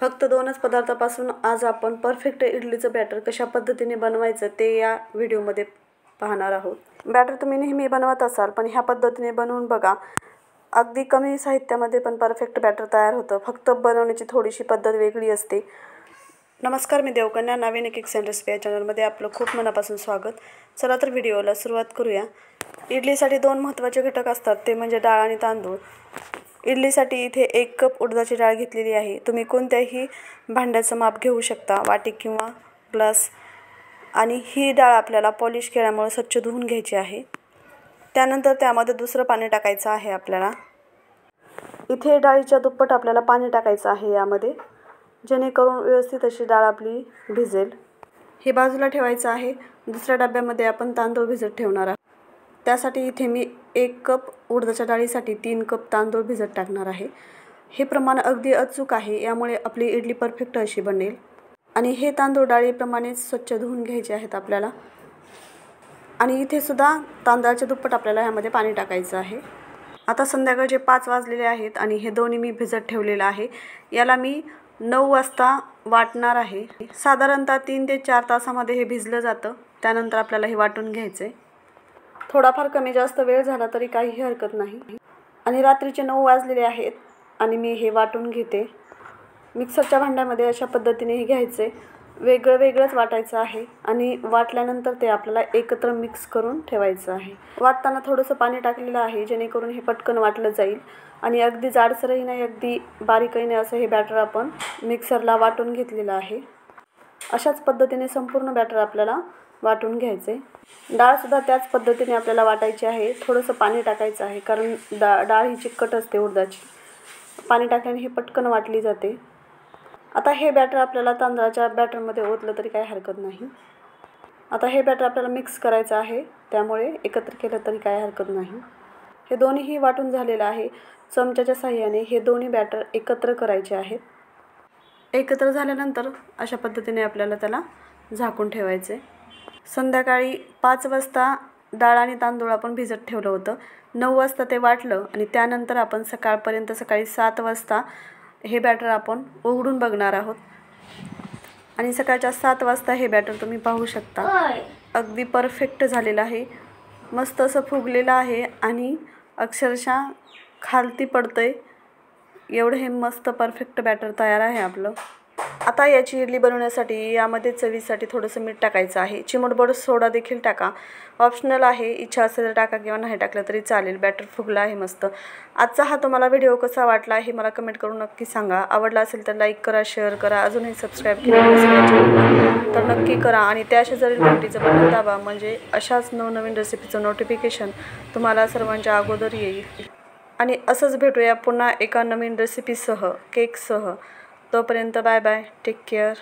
फक्त दोनच पदार्थापासून आज आपण परफेक्ट इडलीचं बॅटर कशा पद्धतीने बनवायचं ते या व्हिडिओमध्ये पाहणार आहोत. बॅटर तुम्ही नेहमी बनवत असाल पण ह्या पद्धतीने बनवून बघा. अगदी कमी साहित्यामध्ये पण परफेक्ट बॅटर तयार होतं. फक्त बनवण्याची थोडीशी पद्धत वेगळी असते. नमस्कार मी देवकन्या नवीन एक एक रेसिपी या चॅनलमध्ये आपलं खूप मनापासून स्वागत. चला तर व्हिडिओला सुरुवात करूया. इडलीसाठी दोन महत्त्वाचे घटक असतात ते म्हणजे डाळ आणि तांदूळ. इडलीसाठी इथे एक कप उडदाची डाळ घेतलेली आहे. तुम्ही कोणत्याही भांड्याचं माप घेऊ शकता वाटी किंवा ग्लास. आणि ही डाळ आपल्याला पॉलिश केल्यामुळे स्वच्छ धुवून घ्यायची आहे. त्यानंतर त्यामध्ये दुसरं पाणी टाकायचं आहे आपल्याला. इथे डाळीच्या दुप्पट आपल्याला पाणी टाकायचं आहे यामध्ये. जेणेकरून व्यवस्थित अशी डाळ आपली भिजेल. हे बाजूला ठेवायचं आहे. दुसऱ्या डब्यामध्ये आपण तांदूळ भिजत ठेवणार आहोत. त्यासाठी इथे मी एक कप उडदाच्या डाळीसाठी तीन कप तांदूळ भिजत टाकणार आहे. हे प्रमाण अगदी अचूक आहे यामुळे आपली इडली परफेक्ट अशी बनेल. आणि हे तांदूळ डाळीप्रमाणे स्वच्छ धुवून घ्यायचे आहेत आपल्याला. आणि इथे सुद्धा तांदळाच्या दुप्पट आपल्याला ह्यामध्ये पाणी टाकायचं आहे. आता संध्याकाळचे पाच वाजलेले आहेत आणि हे दोन्ही मी भिजत ठेवलेलं आहे. याला मी नऊ वाजता वाटणार आहे. साधारणतः तीन ते चार तासामध्ये हे भिजलं जातं. त्यानंतर आपल्याला हे वाटून घ्यायचं आहे थोडाफार कमी जास्त वेळ झाला तरी काहीही हरकत नाही. आणि रात्रीचे नऊ वाजलेले आहेत आणि मी हे वाटून घेते. मिक्सरच्या भांड्यामध्ये अशा पद्धतीने हे घ्यायचे. वेगळं वेगळंच वाटायचं आहे आणि वाटल्यानंतर ते आपल्याला एकत्र मिक्स करून ठेवायचं आहे. वाटताना थोडंसं पाणी टाकलेलं आहे जेणेकरून हे पटकन वाटलं जाईल. आणि अगदी जाडसरही नाही अगदी बारीकही नाही असं हे बॅटर आपण मिक्सरला वाटून घेतलेलं आहे. अशाच पद्धतीने संपूर्ण बॅटर आपल्याला वाटून घ्यायचे. डाळसुद्धा त्याच पद्धतीने आपल्याला वाटायची आहे. थोडंसं पाणी टाकायचं आहे कारण डा डाळ ही चिकट असते उडदाची. पाणी टाकल्याने हे पटकन वाटली जाते. आता हे बॅटर आपल्याला तांदळाच्या बॅटरमध्ये ओतलं तरी काही हरकत नाही. आता हे बॅटर आपल्याला मिक्स करायचं आहे. त्यामुळे एकत्र केलं तरी काही हरकत नाही. हे दोन्हीही वाटून झालेलं आहे. चमच्याच्या साह्याने हे दोन्ही बॅटर एकत्र करायचे आहेत. एकत्र झाल्यानंतर अशा पद्धतीने आपल्याला त्याला झाकून ठेवायचे. संध्याकाळी पाच वाजता डाळ आणि तांदूळ आपण भिजत ठेवलं होतं. नऊ वाजता ते वाटलं आणि त्यानंतर आपण सकाळपर्यंत सकाळी सात वाजता हे बॅटर आपण उघडून बघणार आहोत. आणि सकाळच्या सात वाजता हे बॅटर तुम्ही पाहू शकता. अगदी परफेक्ट झालेलं आहे. मस्त असं फुगलेलं आहे आणि अक्षरशः खालती पडतं आहे एवढं हे मस्त परफेक्ट बॅटर तयार आहे आपलं. आता याची इडली बनवण्यासाठी यामध्ये चवीसाठी थोडंसं मीठ टाकायचं आहे. चिमटबड सोडा देखील टाका. ऑप्शनल आहे. इच्छा असेल तर टाका किंवा नाही टाकलं तरी चालेल. बॅटर फुगला आहे मस्त. आजचा हा तुम्हाला व्हिडिओ कसा वाटला हे मला कमेंट करून नक्की सांगा. आवडला असेल तर लाईक करा शेअर करा. अजूनही सबस्क्राईब केलं तर नक्की करा. आणि त्या शेजारी घंटीचं बटन दाबा म्हणजे अशाच नवनवीन रेसिपीचं नोटिफिकेशन तुम्हाला सर्वांच्या अगोदर येईल. आणि असंच भेटूया पुन्हा एका नवीन रेसिपीसह केकसह तोपर्यंत बाय बाय. Take care.